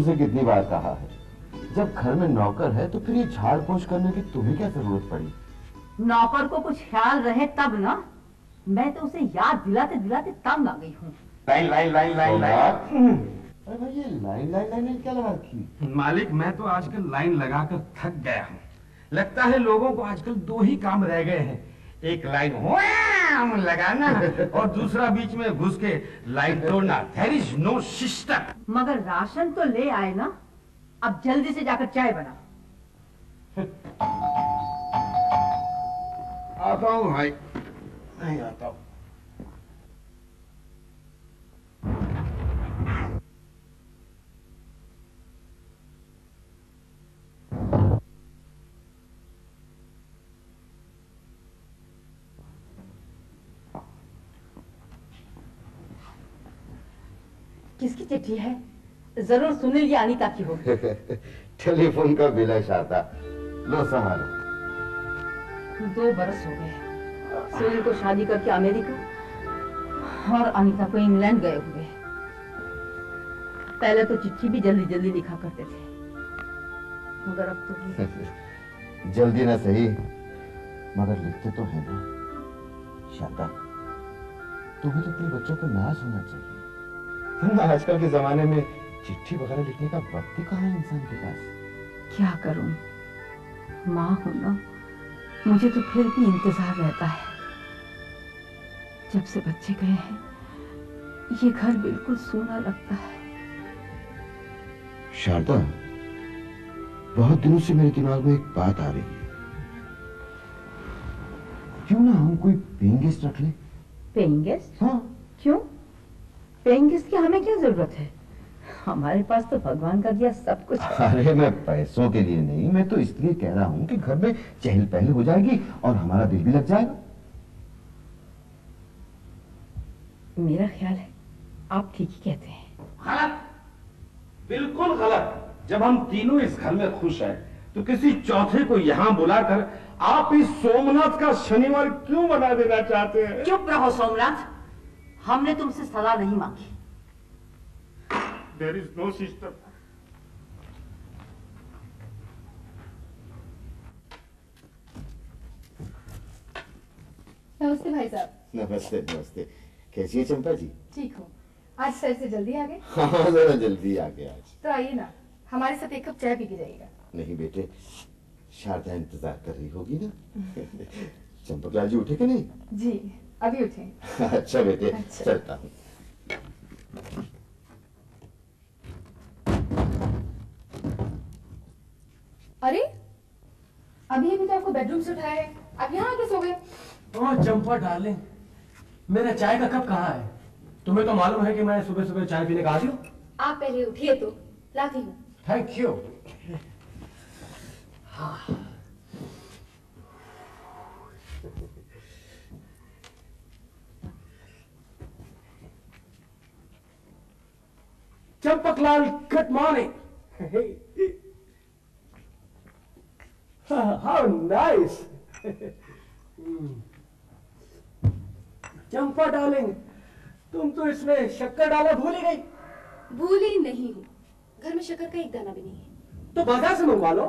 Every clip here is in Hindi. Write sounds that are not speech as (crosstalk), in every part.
तुमसे कितनी बार कहा है? जब घर में नौकर है तो फिर ये झाड़ पोछ करने की तुम्हें क्या ज़रूरत पड़ी? नौकर को कुछ ख्याल रहे तब ना। मैं तो उसे याद दिलाते दिलाते तंग आ गई हूँ। Line line line line line. अरे भाई ये लाइन लाइन लाइन लाइन क्या लगा रखी? मालिक मैं तो आजकल लाइन लगाकर थक गया हूँ। लगता है लोगों को आजकल दो ही काम रह गए हैं। एक लाइन व्याम लगाना। और दूसरा बीच में घुस के लाइट तोड़ना। देर इज़ नो सिस्टम मगर राशन तो ले आए ना। अब जल्दी से जाकर चाय बना। आता हूँ भाई। नहीं आता हूँ। चिट्ठी है। ज़रूर सुनील या अनीता की हो। (laughs) टेलीफोन का बिल है शारदा। लो संभालो। दो बरस हो गए सुनील को शादी करके अमेरिका और अनिता को इंग्लैंड गए हुए पहले तो चिट्ठी भी जल्दी जल्दी लिखा करते थे। मगर अब तो (laughs) जल्दी ना सही। मगर लिखते तो है ना। शारदा तुम्हें तो अपने बच्चों को नाज होना चाहिए। (laughs) आजकल के जमाने में चिट्ठी वगैरह लिखने का वक्त ही कहाँ है इंसान के पास? क्या करूँ? माँ हूँ ना मुझे तो फिर भी इंतज़ार रहता है। जब से बच्चे गए हैं ये घर बिल्कुल सोना लगता है। शारदा बहुत दिनों से मेरे दिमाग में एक बात आ रही है। क्यों ना हम कोई पेइंग गेस्ट रख ले? पेइंग गेस्ट हाँ। क्यों? पेइंग गेस्ट की हमें क्या ज़रूरत है? हमारे पास तो भगवान का दिया सब कुछ अरे मैं पैसों के लिए नहीं मैं तो इसलिए कह रहा हूँ कि घर में चहल पहल हो जाएगी और हमारा दिल भी लग जाएगा। मेरा ख्याल है आप ठीक ही कहते हैं। गलत। बिल्कुल गलत। जब हम तीनों इस घर में खुश हैं तो किसी चौथे को यहाँ बुलाकर आप इस सोमनाथ का शनिवार क्यों बना देना चाहते हैं? चुप रहो सोमनाथ। हमने तुमसे सलाह नहीं मांगी। देर इज़ नो सिस्टम नमस्ते भाई साहब। नमस्ते नमस्ते। कैसी है चंपा जी? ठीक हो। आज सर से जल्दी आ गए? हाँ जरा जल्दी आ गया आज। तो आइए ना हमारे साथ एक कप चाय पी के जाइएगा। नहीं बेटे शारदा इंतज़ार कर रही होगी ना? चंपक लाल जी उठे कि नहीं? जी। अभी उठे अच्छा बेटे अच्छा। चलता हूँ अरे अभी अभी तो आपको बेडरूम से उठाया है। आप यहाँ आके सो गए। ओ चंपा डार्लिंग मेरा चाय का कप कहाँ है? तुम्हें तो मालूम है कि मैं सुबह सुबह चाय पीने का आती हूँ आप पहले उठिए तो लाती हूँ। Thank you Champaklal good morning how nice Champa darling तुम तो इसमें शक्कर डाला भूल ही गई। भूल ही नहीं हूँ। घर में शक्कर का एक दाना भी नहीं है। तो बाज़ार से मंगवा लो।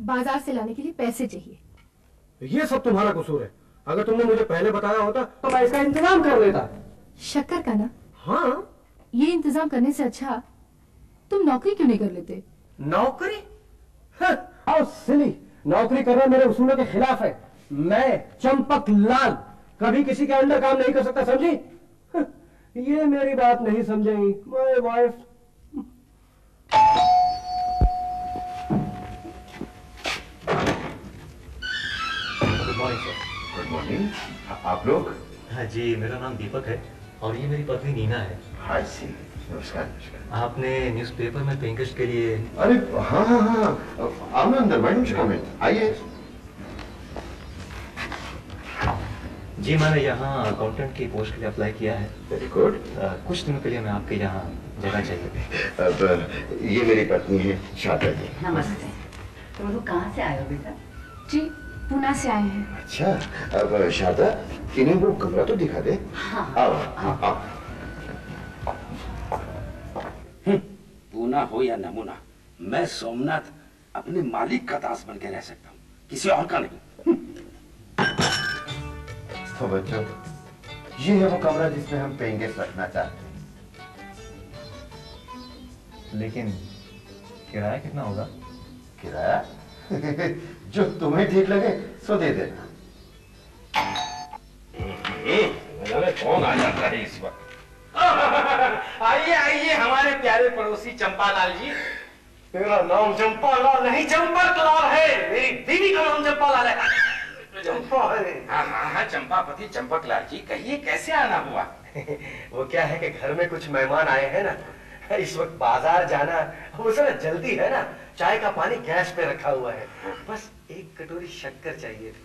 बाज़ार से लाने के लिए पैसे चाहिए। ये सब तुम्हारा कसूर है। अगर तुमने मुझे पहले बताया होता तो मैं इसका इंतज़ाम कर लेता। शक्कर का ना? हाँ। ये इंतज़ाम करने से अच्छा तुम नौकरी क्यों नहीं कर लेते? नौकरी? हाउ सिली नौकरी करना मेरे उसूलों के खिलाफ है। मैं चंपक लाल कभी किसी के अंडर काम नहीं कर सकता समझी? हं, ये मेरी बात नहीं समझेगी। My wife good morning sir good morning आप लोग? हाँ जी मेरा नाम दीपक है। और ये मेरी पत्नी नीना है। हाँ जी नमस्कार नमस्कार। आपने न्यूज़पेपर में पेंकश के लिए अरे हाँ हाँ हाँ। आओ ना अंदर डोंट कमेंट आइए। जी मैंने यहाँ अकाउंटेंट की पोस्ट के लिए अप्लाई किया है। वेरी गुड कुछ दिनों के लिए मैं आपके यहाँ जगह चाहिए। अब ये मेरी पत्नी है शारदा जी नमस्ते। तुम लोग कहाँ से आए हो बेटा? जी पूना से आए हैं। अच्छा अब शारदा इन्हें वो कमरा तो दिखा दे। हाँ। आओ हाँ आओ। नमूना हो या नमूना मैं सोमनाथ अपने मालिक का दास बन के रह सकता हूँ किसी और का नहीं। तो बच्चों ये है वो कमरा जिसमें हम गेस्ट रखना चाहते हैं। लेकिन किराया कितना होगा? किराया? (laughs) जो तुम्हें ठीक लगे सो दे देना। अरे कौन आ जाता है इस वक्त? आइए आइए हमारे प्यारे पड़ोसी चंपालाल जी। मेरा नाम चंपालाल नहीं चंपकलाल है। मेरी बीवी का नाम चंपालाल है। चंपा है। हाँ हाँ हाँ चंपापति चंपकलाल जी कहिए कैसे आना हुआ? (laughs) वो क्या है कि घर में कुछ मेहमान आए हैं ना? इस वक्त बाज़ार जाना वो सर जल्दी है ना? चाय का पानी गैस पे रखा हुआ है। बस एक कटोरी शक्कर चाहिए थी।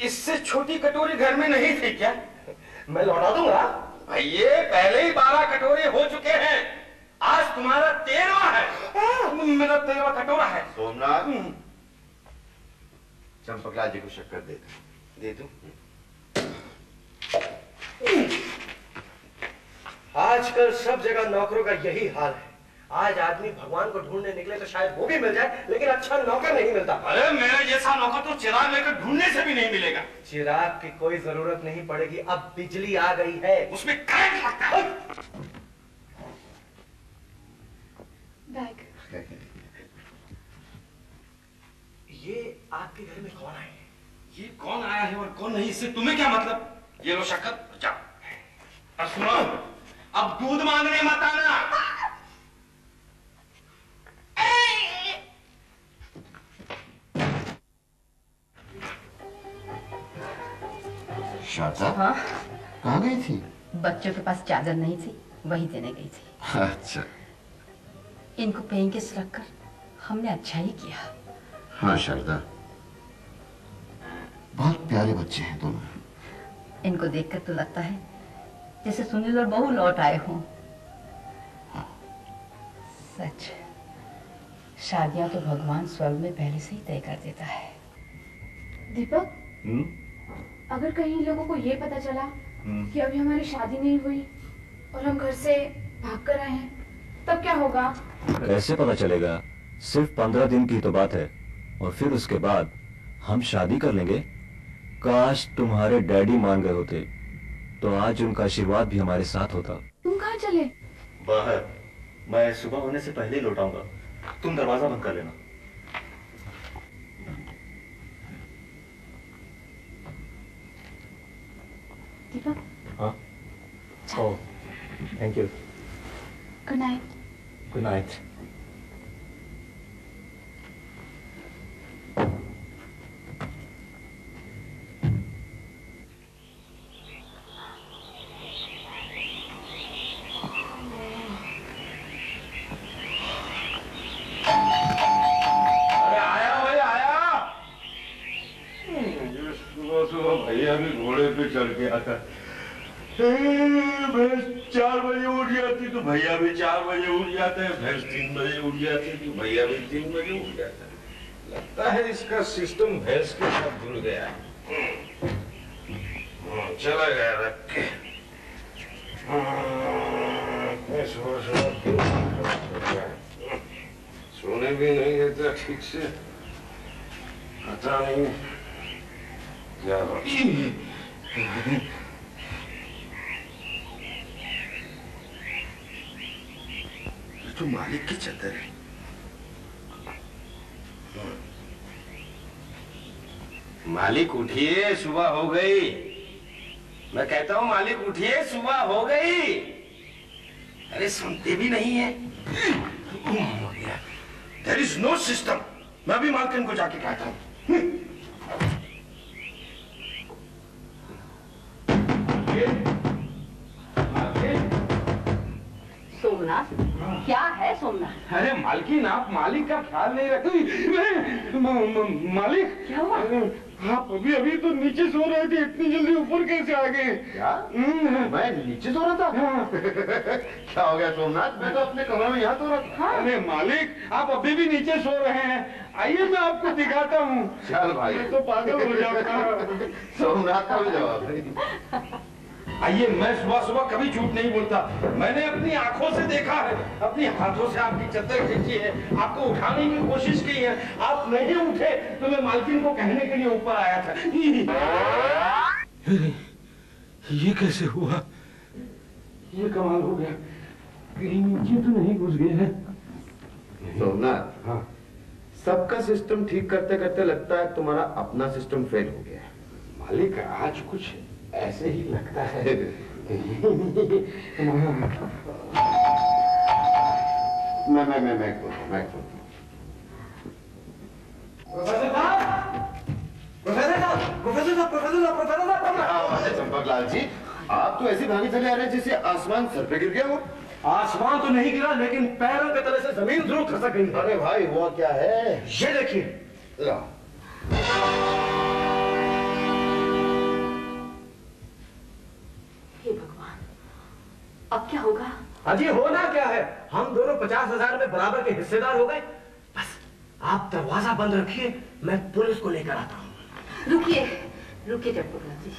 (coughs) इससे छोटी कटोरी घर में नहीं थी क्या? मैं लौटा दूँगा। भैये पहले ही बारह कटोरे हो चुके हैं। आज तुम्हारा तेरवा है। मेरा तेरवा कटोरा है। सोमनाथ चंपकलाल जी को शक्कर दे। दे दे? दूँ आजकल सब जगह नौकरों का यही हाल है। आज आदमी भगवान को ढूँढने निकले तो शायद वो भी मिल जाए लेकिन अच्छा नौकर नहीं मिलता। अरे मेरे जैसा नौकर तो चिराग लेकर ढूँढने से भी नहीं मिलेगा। चिराग की कोई ज़रूरत नहीं पड़ेगी अब बिजली आ गई है। उसमें करंट लगता है। बैग। (laughs) ये आपके घर में कौन आए ये कौन आया है और कौन नहीं इससे तुम्हें क्या मतलब? ये लो शक्कर जाओ। सुनो अब दूध मांगने मत आना। शारदा हाँ। कहाँ गई थी? बच्चों के पास चादर नहीं थी वही देने गई थी। अच्छा। इनको पेइंग के रखकर हमने अच्छा ही किया। हाँ शारदा। बहुत प्यारे बच्चे हैं दोनों। इनको देखकर तो लगता है जैसे सुनील और बहू लौट आए हों। सच शादियाँ तो भगवान स्वर्ग में पहले से ही तय कर देता है। दीपक? अगर कहीं लोगों को ये पता चला कि अभी हमारी शादी नहीं हुई और हम घर से भाग कर आए हैं तब क्या होगा? कैसे पता चलेगा? सिर्फ़ पंद्रह दिन की तो बात है। और फिर उसके बाद हम शादी कर लेंगे? काश तुम्हारे डैडी मान गए होते तो आज उनका आशीर्वाद भी हमारे साथ होता। तुम कहाँ चले? बाहर। मैं सुबह होने से पहले ही लौटाऊँगा। तुम दरवाज़ा बंद कर लेना। Huh? Oh, thank you. Good night. Good night. बजे उठ जाते हैं भैंस तीन बजे उठ जाती तो भैया भी तीन बजे उठ जाता है। लगता है इसका सिस्टम भैंस के साथ जुड़ गया है। हाँ, चला गया रख के। हाँ, हो है? सोने भी नहीं देता ठीक से पता नहीं। क्या मालिक की चादर है। मालिक उठिए, सुबह हो गई। मैं कहता हूँ, मालिक उठिए, सुबह हो गई। अरे, सुनते भी नहीं है। देर इज़ नो सिस्टम मैं भी मालकिन को जाके कहता हूँ। सोमनाथ। अरे मालकिन आप मालिक का ख्याल नहीं रखती मालिक? क्या हुआ? आप अभी अभी तो नीचे सो रहे थे इतनी जल्दी ऊपर कैसे आ गए? क्या? हम्म, मैं नीचे सो रहा था? (laughs) क्या हो गया सोमनाथ? मैं तो अपने कमरे में यहाँ सो रहा था। अरे मालिक आप अभी भी नीचे सो रहे हैं। आइए मैं आपको दिखाता हूँ। चल भाई। तो पागल हो जाऊँगा। (laughs) सोमनाथ का भी जवाब नहीं (laughs) आइए मैं सुबह सुबह कभी झूठ नहीं बोलता। मैंने अपनी आँखों से देखा है अपनी हाथों से आपकी चद्दर खींची है आपको उठाने की कोशिश की है। आप नहीं उठे तो मैं मालकिन को कहने के लिए ऊपर आया था। (laughs) ये कैसे हुआ? ये कमाल हो गया। कहीं नीचे तो नहीं घुस गए हैं? सोमनाथ हाँ। सबका सिस्टम ठीक करते करते लगता है तुम्हारा अपना सिस्टम फेल हो गया है। मालिक आज कुछ ऐसे ही लगता है (laughs) मैं मैं मैं मैं खोलूं, मैं खोलूं। प्रोफेसर साहब! प्रोफेसर साहब! प्रोफेसर साहब प्रोफेसर साहब प्रोफेसर साहब चंपकलाल जी आप तो ऐसे भागे चले आ रहे हैं जैसे आसमान सर पे गिर गया हो। आसमान तो नहीं गिरा लेकिन पैरों के तले से ज़मीन ज़रूर खसक गई अरे भाई हुआ क्या है? ये देखिए। अब क्या होगा? अजी होना क्या है? हम दोनों पचास हज़ार में बराबर के हिस्सेदार हो गए। बस आप दरवाज़ा बंद रखिए मैं पुलिस को लेकर आता हूँ। रुकिए रुकिए चटपकला जी।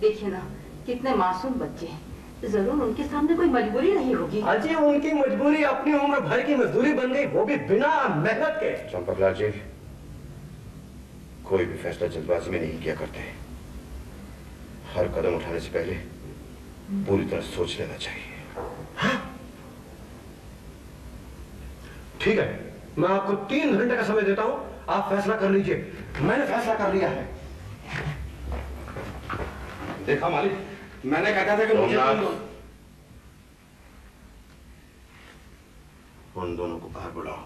देखिए ना कितने मासूम बच्चे हैं। ज़रूर उनके सामने कोई मजबूरी नहीं होगी। अजी उनकी मजबूरी अपनी उम्र भर की मजदूरी बन गई वो भी बिना मेहनत के। चंपकलाल जी कोई भी फैसला जल्दबाजी में नहीं किया करते। हर कदम उठाने से पहले पूरी तरह सोच लेना चाहिए ठीक है मैं आपको तीन घंटे का समय देता हूँ आप फैसला कर लीजिए मैंने फैसला कर लिया है देखा मालिक मैंने कहा था कि मुझे दो- उन दोनों को बाहर बुलाओ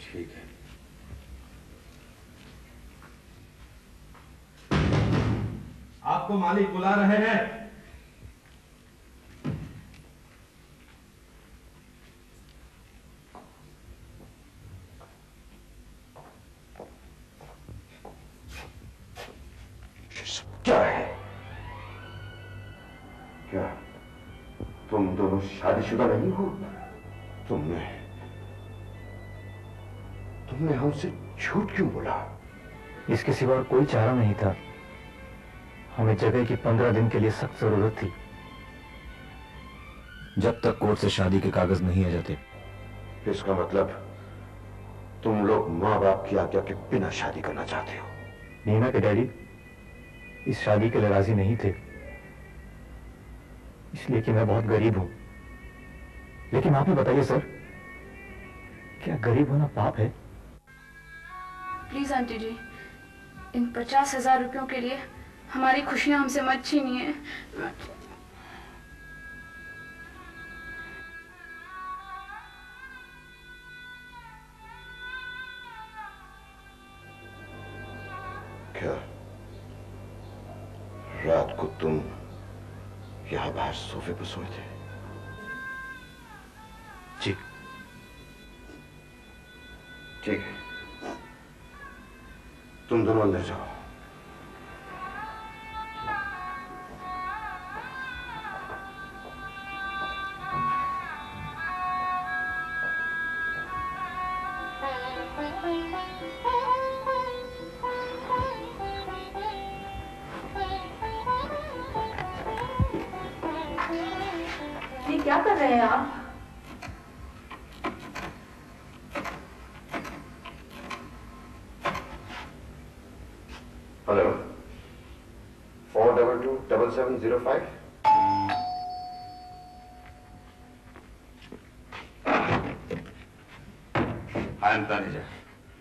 ठीक है आपको मालिक बुला रहे हैं। तुमने तुमने हमसे झूठ क्यों बोला? इसके सिवा कोई चारा नहीं था। हमें जगह की पंद्रह दिन के लिए सख्त ज़रूरत थी। जब तक कोर्ट से शादी के कागज़ नहीं आ जाते। इसका मतलब तुम लोग माँ बाप की आज्ञा के बिना शादी करना चाहते हो। नीना के डैडी इस शादी के लिए राज़ी नहीं थे। इसलिए कि मैं बहुत गरीब हूँ। लेकिन आप ही बताइए सर क्या गरीब होना पाप है? प्लीज़ आंटी जी इन पचास हज़ार रुपयों के लिए हमारी खुशियाँ हमसे मत छीनिए। क्या? रात को तुम यहाँ बाहर सोफे पर सोए थे? जी। ठीक है। तुम दोनों अंदर जाओ। Hello four double two double seven zero five hi Taneja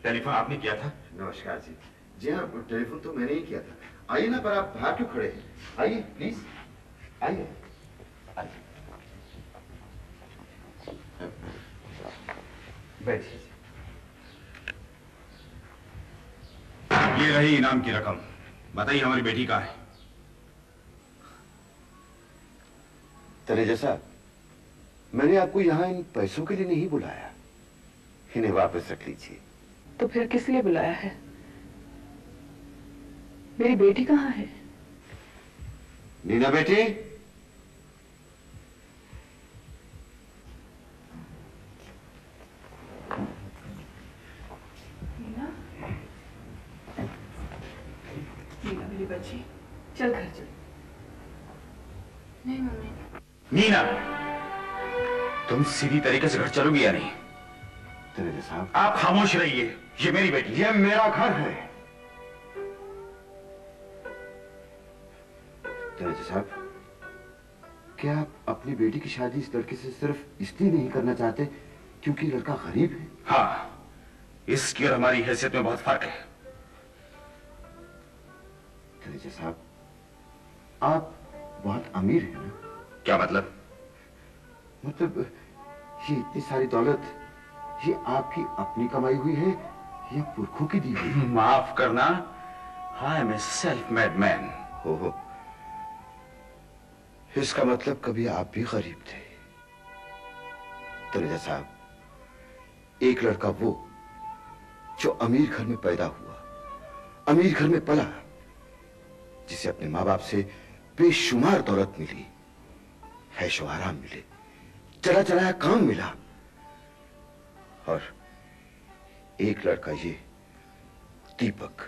telephone आपने किया था? नमस्कार जी। जी हाँ टेलीफोन तो मैंने ही किया था। आइए ना पर आप बाहर क्यों खड़े हैं? आइए प्लीज़ आइए। आइए। बैठिए। ये रही इनाम की रकम। बताइए हमारी बेटी का है? तेरे जैसा मैंने आपको यहाँ इन पैसों के लिए नहीं बुलाया। इन्हें वापस रख लीजिए। तो फिर किस लिए बुलाया है? मेरी बेटी कहाँ है? नीना बेटी मीना मीना मेरी बच्ची चल घर चल नहीं मम्मी मीना तुम सीधी तरीके से घर चलोगी या नहीं? तेरे साहब आप खामोश रहिए ये मेरी बेटी। ये मेरा घर है। तेरे साहब क्या आप अपनी बेटी की शादी इस लड़के से सिर्फ़ इसलिए नहीं करना चाहते क्योंकि लड़का गरीब है? हाँ इसकी और हमारी हैसियत में बहुत फ़र्क है। तेरे साहब आप बहुत अमीर हैं ना? क्या मतलब? मतलब ये इतनी सारी दौलत ये आपकी अपनी कमाई हुई है या पुरखों की दी हुई (laughs) माफ़ करना I am a self made man हो हो। इसका मतलब कभी आप भी गरीब थे। तनेजा साहब एक लड़का वो जो अमीर घर में पैदा हुआ अमीर घर में पला जिसे अपने माँ बाप से बेशुमार दौलत मिली ऐशो आराम मिले। चला चलाया काम मिला। और एक लड़का ये, दीपक,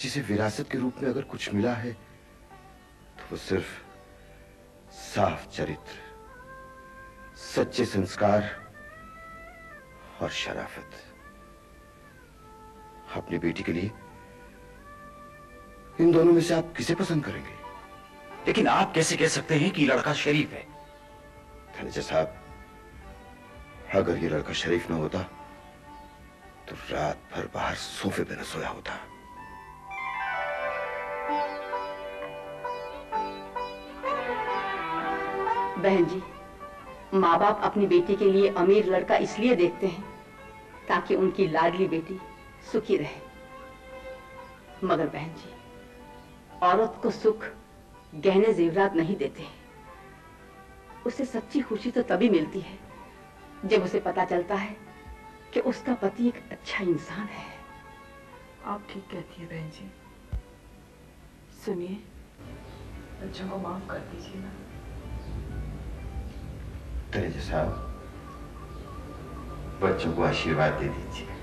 जिसे विरासत के रूप में अगर कुछ मिला है तो वो सिर्फ़ साफ़ चरित्र, सच्चे संस्कार और शराफत। अपनी बेटी के लिए इन दोनों में से आप किसे पसंद करेंगे? लेकिन आप कैसे कह सकते हैं कि लड़का शरीफ है? धनजय साहब अगर ये लड़का शरीफ ना होता तो रात भर बाहर सोफे पे न सोया होता। बहन जी माँ बाप अपनी बेटी के लिए अमीर लड़का इसलिए देखते हैं ताकि उनकी लाडली बेटी सुखी रहे। मगर बहन जी औरत को सुख गहने जेवरात नहीं देते उसे सच्ची खुशी तो तभी मिलती है जब उसे पता चलता है कि उसका पति एक अच्छा इंसान है। आप ठीक कहती है बहन जी। सुनिए। बच्चों को माफ़ कर दीजिए ना। धनजय साहब बच्चों को आशीर्वाद दे दीजिए।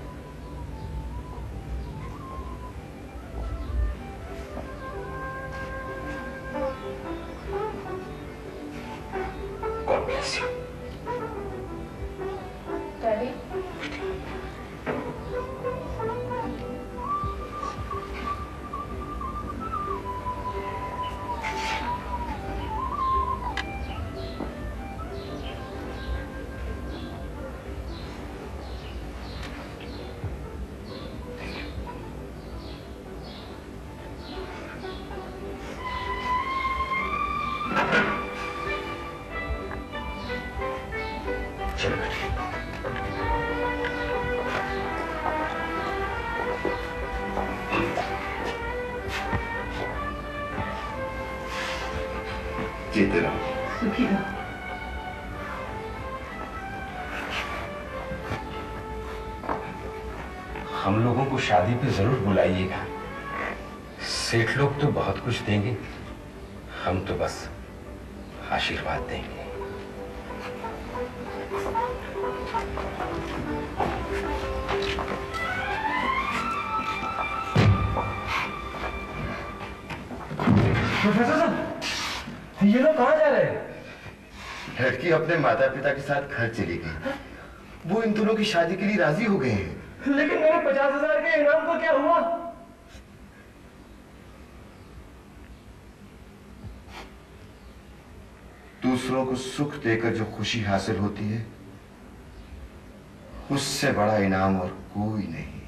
हम लोगों को शादी पे ज़रूर बुलाइएगा। सेठ लोग तो बहुत कुछ देंगे। हम तो बस आशीर्वाद देंगे। प्रोफेसर साहब ये लोग कहाँ जा रहे हैं? लड़की अपने माता पिता के साथ घर चली गई। वो इन दोनों की शादी के लिए राज़ी हो गए हैं। लेकिन मेरे पचास हज़ार के इनाम को क्या हुआ? दूसरों को सुख देकर जो खुशी हासिल होती है, उससे बड़ा इनाम और कोई नहीं।